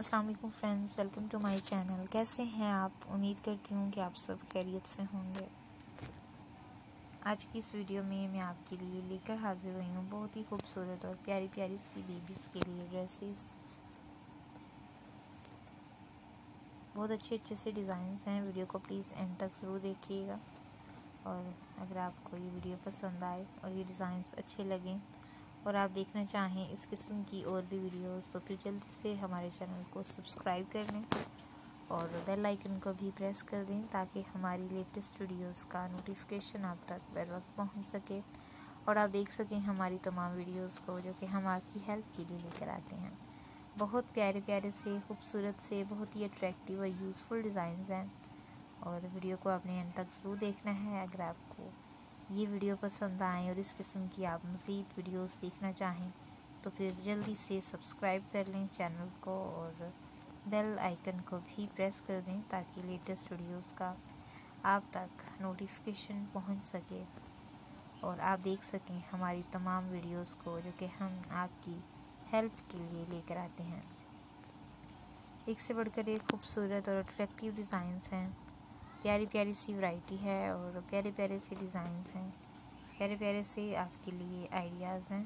अस्सलाम वालेकुम friends, welcome to my channel. कैसे हैं आप? उम्मीद करती हूँ कि आप सब खैरियत से होंगे। आज की इस वीडियो में मैं आपके लिए लेकर हाजिर हुई हूँ बहुत ही खूबसूरत और प्यारी प्यारी सी बेबीज़ के लिए ड्रेसेस बहुत अच्छे अच्छे से डिज़ाइंस हैं। वीडियो को प्लीज़ एंड तक ज़रूर देखिएगा। और अगर आपको ये वीडियो पसंद आए और ये डिज़ाइंस अच्छे लगें और आप देखना चाहें इस किस्म की और भी वीडियोस तो फिर जल्दी से हमारे चैनल को सब्सक्राइब कर लें और बेल आइकन को भी प्रेस कर दें ताकि हमारी लेटेस्ट वीडियोस का नोटिफिकेशन आप तक बर वक्त पहुँच सके। और आप देख सकें हमारी तमाम वीडियोस को जो कि हम आपकी हेल्प के लिए लेकर आते हैं। बहुत प्यारे प्यारे से, खूबसूरत से, बहुत ही अट्रैक्टिव और यूज़फुल डिज़ाइन हैं। और वीडियो को आपने एंड तक ज़रूर देखना है। अगर आपको ये वीडियो पसंद आए और इस किस्म की आप मज़ीद वीडियोस देखना चाहें तो फिर जल्दी से सब्सक्राइब कर लें चैनल को और बेल आइकन को भी प्रेस कर दें ताकि लेटेस्ट वीडियोस का आप तक नोटिफिकेशन पहुँच सके और आप देख सकें हमारी तमाम वीडियोस को जो कि हम आपकी हेल्प के लिए लेकर आते हैं। एक से बढ़कर एक खूबसूरत और अट्रैक्टिव डिज़ाइंस हैं। प्यारी प्यारी सी वैरायटी है और प्यारे प्यारे से डिज़ाइन हैं। प्यारे प्यारे से आपके लिए आइडियाज़ हैं।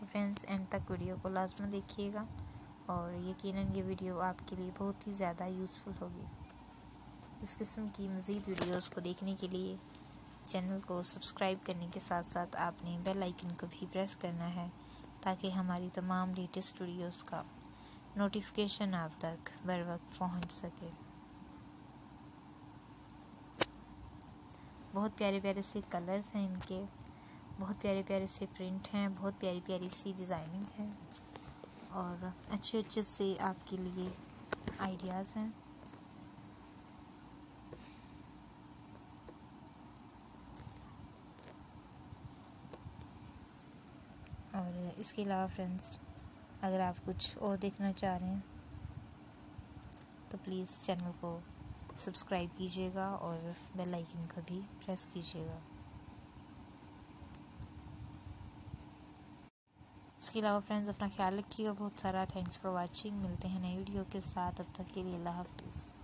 तो फ्रेंड्स एंड तक वीडियो को लाजम देखिएगा और यकीनन ये वीडियो आपके लिए बहुत ही ज़्यादा यूज़फुल होगी। इस किस्म की मज़ीद वीडियोस को देखने के लिए चैनल को सब्सक्राइब करने के साथ साथ आपने बेल आइकन को भी प्रेस करना है ताकि हमारी तमाम लेटेस्ट वीडियोस का नोटिफिकेशन आप तक बर वक्त पहुँच सके। बहुत प्यारे प्यारे से कलर्स हैं इनके, बहुत प्यारे प्यारे से प्रिंट हैं, बहुत प्यारी प्यारी सी डिज़ाइनिंग है और अच्छे अच्छे से आपके लिए आइडियाज़ हैं। और इसके अलावा फ्रेंड्स अगर आप कुछ और देखना चाह रहे हैं तो प्लीज़ चैनल को सब्सक्राइब कीजिएगा और बेल आइकन का भी प्रेस कीजिएगा। इसके अलावा फ्रेंड्स अपना ख्याल रखिएगा। बहुत सारा थैंक्स फॉर वाचिंग मिलते हैं नई वीडियो के साथ। अब तक के लिए अल्लाह हाफिज़।